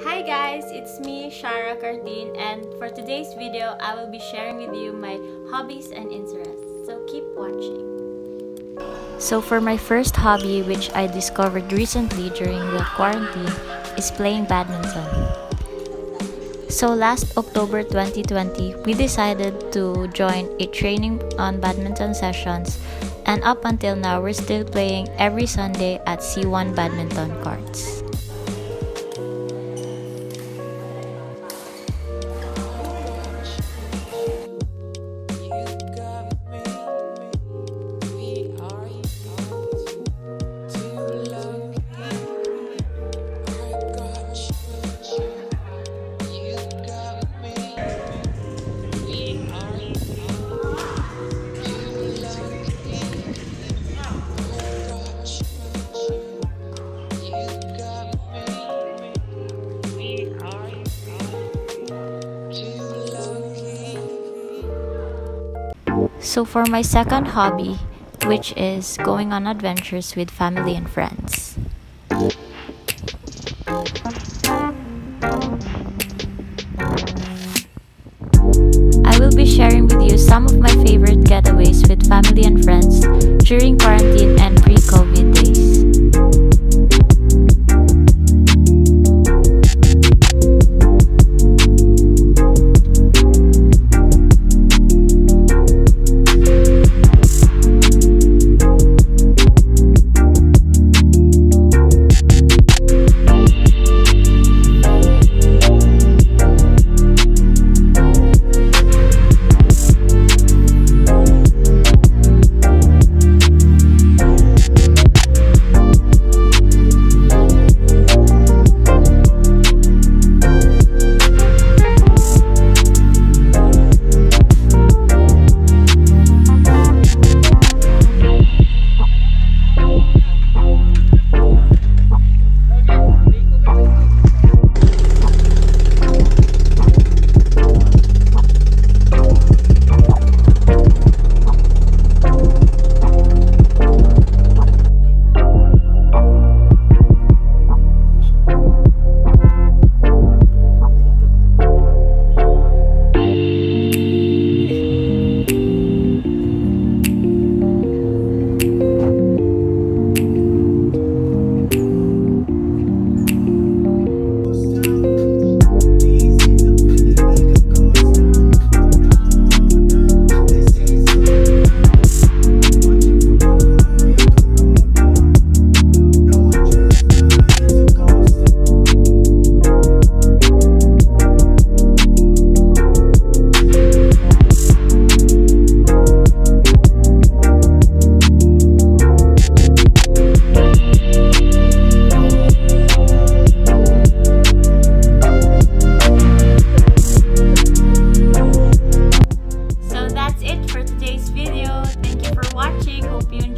Hi guys, it's me, Ciara Cartin, and for today's video, I will be sharing with you my hobbies and interests. So keep watching. So for my first hobby, which I discovered recently during the quarantine, is playing badminton. So last October 2020, we decided to join a training on badminton sessions and up until now we're still playing every Sunday at C1 badminton courts. So for my second hobby, which is going on adventures with family and friends. I will be sharing with you some of my favorite getaways with family and friends during watching. Hope you